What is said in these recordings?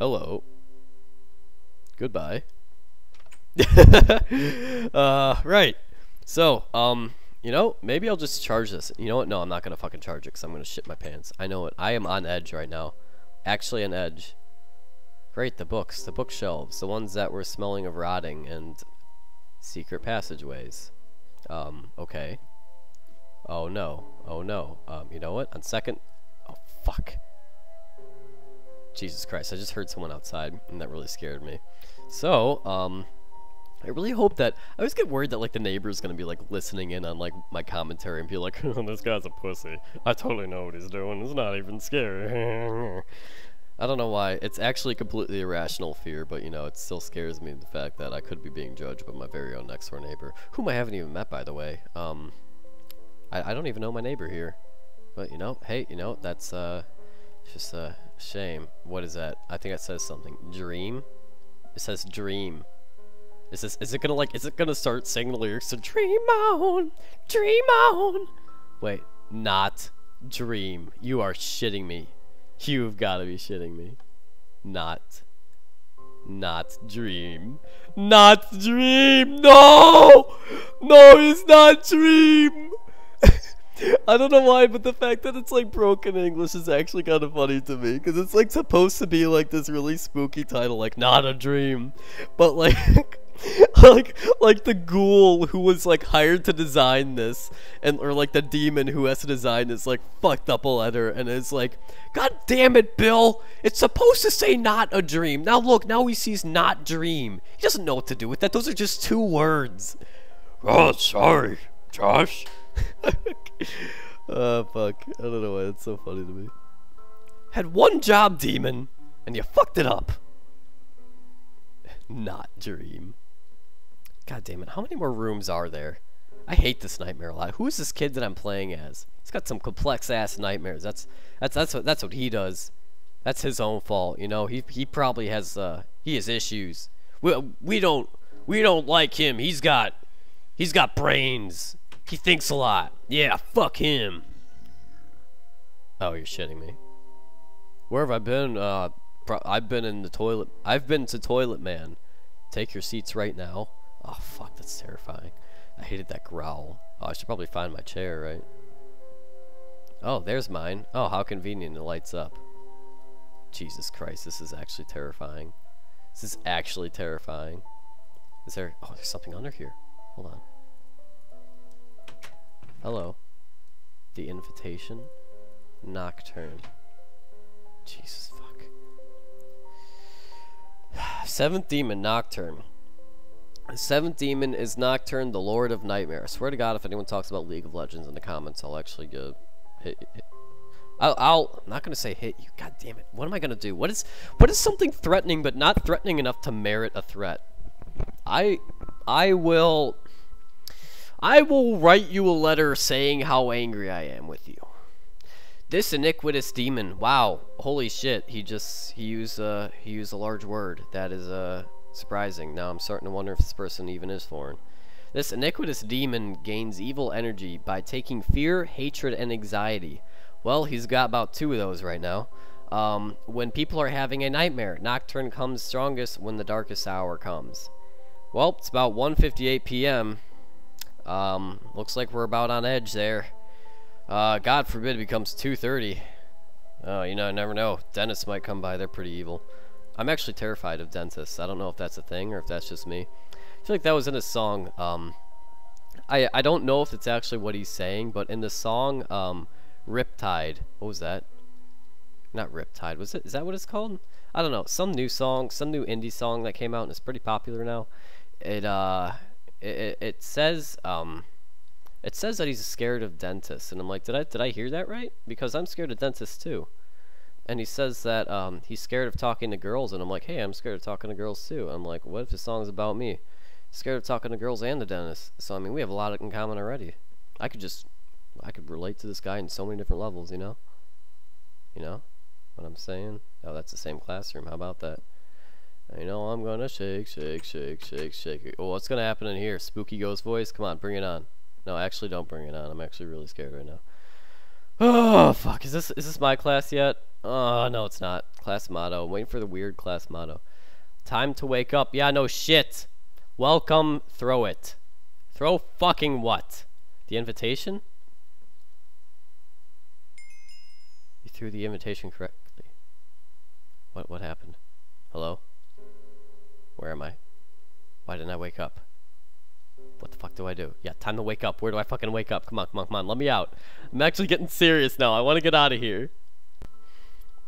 Hello. Goodbye. uh, right. So, um, you know, maybe I'll just charge this. You know what? No, I'm not gonna fucking charge it because I'm gonna shit my pants. I know it. I am on edge right now. Actually on edge. Great, the books, the bookshelves, the ones that were smelling of rotting and secret passageways. Um, okay. Oh no. Oh no. Um, you know what? On second. Oh fuck. Jesus Christ! I just heard someone outside, and that really scared me. So, um, I really hope that I always get worried that like the neighbor's gonna be like listening in on like my commentary and be like, oh, "This guy's a pussy. I totally know what he's doing. It's not even scary." I don't know why. It's actually completely irrational fear, but you know, it still scares me the fact that I could be being judged by my very own next door neighbor, whom I haven't even met, by the way. Um, I, I don't even know my neighbor here, but you know, hey, you know, that's uh, just a shame. What is that? I think it says something. Dream. It says dream. Is this? Is it gonna like? Is it gonna start singing the lyrics to "Dream On, Dream On"? Wait, not dream. You are shitting me. You've got to be shitting me. Not. Not dream. Not dream. No! No, it's not dream! I don't know why, but the fact that it's like broken English is actually kind of funny to me. Because it's like supposed to be like this really spooky title, like Not a Dream. But like. like like the ghoul who was like hired to design this and or like the demon who has to design this like fucked up a letter and it's like god damn it bill it's supposed to say not a dream now look now he sees not dream he doesn't know what to do with that those are just two words oh sorry josh oh fuck i don't know why it's so funny to me had one job demon and you fucked it up not dream God damn it, how many more rooms are there? I hate this nightmare a lot. Who is this kid that I'm playing as? He's got some complex ass nightmares. That's that's that's what that's what he does. That's his own fault, you know. He he probably has uh he has issues. We we don't we don't like him. He's got he's got brains. He thinks a lot. Yeah, fuck him. Oh, you're shitting me. Where have I been? Uh, I've been in the toilet. I've been to Toilet Man. Take your seats right now. Oh, fuck, that's terrifying. I hated that growl. Oh, I should probably find my chair, right? Oh, there's mine. Oh, how convenient it lights up. Jesus Christ, this is actually terrifying. This is actually terrifying. Is there... Oh, there's something under here. Hold on. Hello. The invitation. Nocturne. Jesus fuck. Seventh Demon Nocturne. Seventh demon is Nocturne, the Lord of Nightmare. I swear to God, if anyone talks about League of Legends in the comments, I'll actually go hit. hit. I'll, I'll. I'm not gonna say hit you. God damn it! What am I gonna do? What is? What is something threatening but not threatening enough to merit a threat? I, I will. I will write you a letter saying how angry I am with you. This iniquitous demon. Wow. Holy shit. He just he used uh he used a large word. That is uh Surprising. Now I'm starting to wonder if this person even is foreign. This iniquitous demon gains evil energy by taking fear, hatred, and anxiety. Well, he's got about two of those right now. Um, when people are having a nightmare, Nocturne comes strongest when the darkest hour comes. Well, it's about 1.58 p.m. Um, looks like we're about on edge there. Uh, God forbid it becomes 2.30. Oh, you know, I never know. Dentists might come by. They're pretty evil. I'm actually terrified of dentists. I don't know if that's a thing or if that's just me. I feel like that was in a song. Um, I I don't know if it's actually what he's saying, but in the song um, Riptide, what was that? Not Riptide. Was it? Is that what it's called? I don't know. Some new song, some new indie song that came out and it's pretty popular now. It uh, it it says um, it says that he's scared of dentists, and I'm like, did I did I hear that right? Because I'm scared of dentists too and he says that um, he's scared of talking to girls, and I'm like, hey, I'm scared of talking to girls too. I'm like, what if the song's about me? Scared of talking to girls and the dentist. So I mean, we have a lot in common already. I could just, I could relate to this guy in so many different levels, you know. You know what I'm saying? Oh, that's the same classroom. How about that? You know, I'm gonna shake, shake, shake, shake, shake. Oh, what's gonna happen in here? Spooky ghost voice? Come on, bring it on. No, actually, don't bring it on. I'm actually really scared right now. Oh fuck! Is this is this my class yet? Oh, no, it's not. Class motto. I'm waiting for the weird class motto. Time to wake up. Yeah, no shit. Welcome, throw it. Throw fucking what? The invitation? You threw the invitation correctly. What what happened? Hello? Where am I? Why didn't I wake up? What the fuck do I do? Yeah, time to wake up. Where do I fucking wake up? Come on, come on, come on. Let me out. I'm actually getting serious now. I want to get out of here.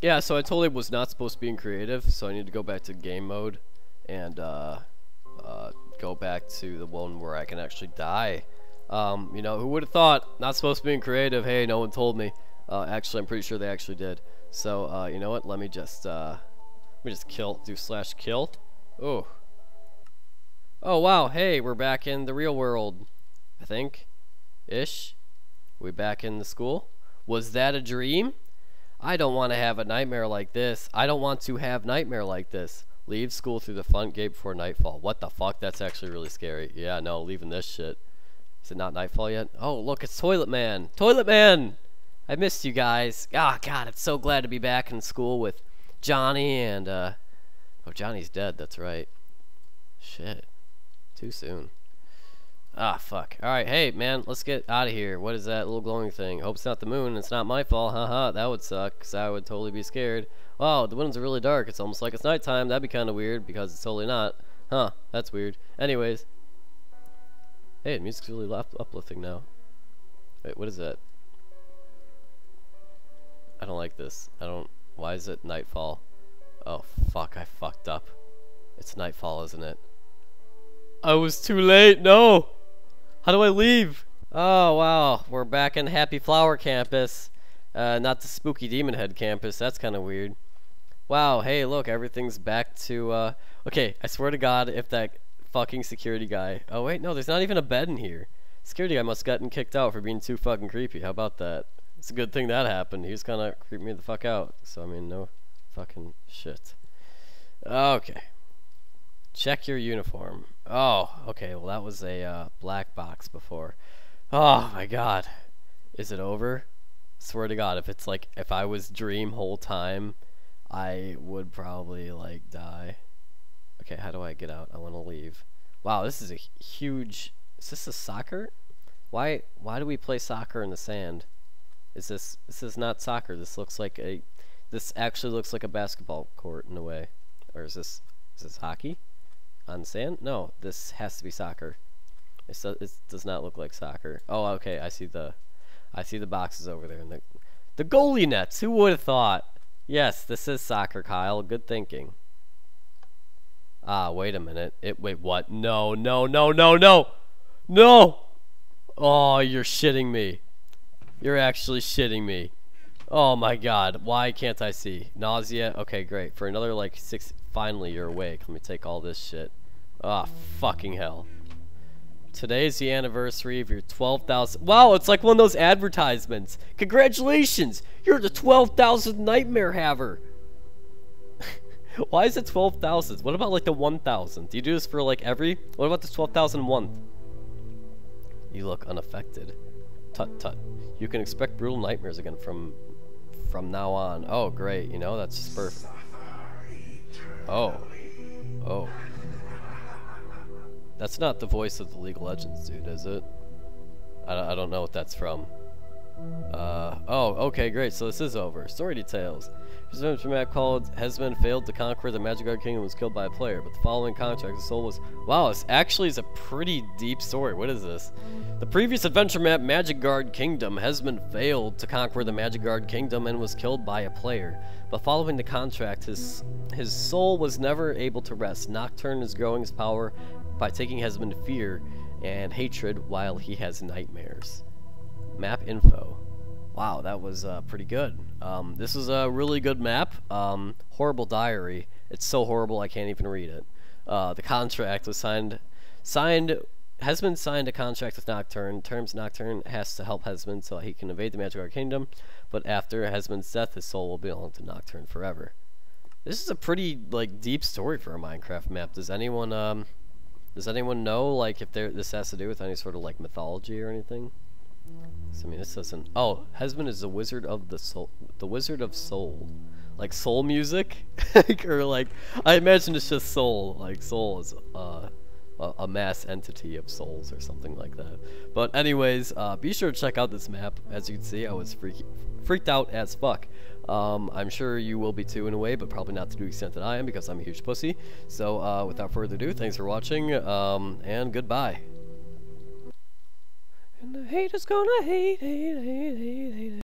Yeah, so I totally was not supposed to be in creative, so I need to go back to game mode and uh, uh, go back to the one where I can actually die. Um, you know, who would have thought? Not supposed to be in creative. Hey, no one told me. Uh, actually, I'm pretty sure they actually did. So, uh, you know what? Let me just, uh, let me just kill, do slash kill. Oh. Oh, wow. Hey, we're back in the real world. I think. Ish. We back in the school? Was that a dream? I don't want to have a nightmare like this. I don't want to have nightmare like this. Leave school through the front gate before nightfall. What the fuck? That's actually really scary. Yeah, no, leaving this shit. Is it not nightfall yet? Oh, look, it's Toilet Man. Toilet Man! I missed you guys. Ah, oh, God, I'm so glad to be back in school with Johnny and, uh... Oh, Johnny's dead, that's right. Shit. Too soon. Ah, fuck. Alright, hey, man, let's get out of here. What is that little glowing thing? Hope it's not the moon. It's not my fault. Haha, that would suck, because I would totally be scared. Wow, the windows are really dark. It's almost like it's nighttime. That'd be kind of weird, because it's totally not. Huh, that's weird. Anyways. Hey, the music's really uplifting now. Wait, what is that? I don't like this. I don't... Why is it nightfall? Oh, fuck, I fucked up. It's nightfall, isn't it? I was too late, no! How do I leave? Oh, wow. We're back in Happy Flower Campus. Uh, not the Spooky Demon Head campus. That's kind of weird. Wow, hey, look, everything's back to, uh... Okay, I swear to God, if that fucking security guy... Oh, wait, no, there's not even a bed in here. Security guy must have gotten kicked out for being too fucking creepy. How about that? It's a good thing that happened. He was kind of creeping me the fuck out. So, I mean, no fucking shit. Okay. Check your uniform. Oh, okay. Well, that was a uh, black box before. Oh my god. Is it over? Swear to god, if it's like, if I was dream whole time, I would probably, like, die. Okay, how do I get out? I want to leave. Wow, this is a huge... Is this a soccer? Why, why do we play soccer in the sand? Is this... This is not soccer. This looks like a... This actually looks like a basketball court in a way. Or is this... Is this hockey? On sand? No, this has to be soccer. It, it does not look like soccer. Oh, okay, I see the, I see the boxes over there. And the, the goalie nets. Who would have thought? Yes, this is soccer, Kyle. Good thinking. Ah, wait a minute. It wait, what? No, no, no, no, no, no. Oh, you're shitting me. You're actually shitting me. Oh my god, why can't I see? Nausea? Okay, great. For another like six Finally, you're awake. Let me take all this shit. Ah, fucking hell. Today's the anniversary of your 12,000. Wow, it's like one of those advertisements. Congratulations! You're the 12,000 nightmare haver. Why is it 12,000? What about like the 1,000? Do you do this for like every? What about the 12,001? You look unaffected. Tut tut. You can expect brutal nightmares again from from now on. Oh, great. You know, that's perfect. Oh. Oh. That's not the voice of the League of Legends dude, is it? I, I don't know what that's from. Uh, oh, okay, great. So this is over. Story details. His map called Hezmon failed to conquer the Magic Guard Kingdom and was killed by a player, but the following contract, the soul was... Wow, this actually is a pretty deep story. What is this? The previous adventure map, Magic Guard Kingdom, Hezmon failed to conquer the Magic Guard Kingdom and was killed by a player. But following the contract, his, his soul was never able to rest. Nocturne is growing his power by taking Hezmon to fear and hatred while he has nightmares. Map info. Wow, that was uh, pretty good. Um, this is a really good map. Um, horrible diary. It's so horrible I can't even read it. Uh, the contract was signed. Signed. Hezmon signed a contract with Nocturne. Terms Nocturne has to help Hezmon so he can invade the Magigard Kingdom. But after Hezmon's death, his soul will belong to Nocturne forever. This is a pretty like deep story for a Minecraft map. Does anyone um, does anyone know like if there this has to do with any sort of like mythology or anything? I mean, this doesn't. Oh, Hezmon is the wizard of the soul. The wizard of soul, like soul music, or like I imagine it's just soul. Like soul is uh, a, a mass entity of souls or something like that. But anyways, uh, be sure to check out this map. As you can see, I was freaky, freaked out as fuck. Um, I'm sure you will be too in a way, but probably not to the extent that I am because I'm a huge pussy. So uh, without further ado, thanks for watching, um, and goodbye. And the haters gonna hate, hate, hate, hate, hate.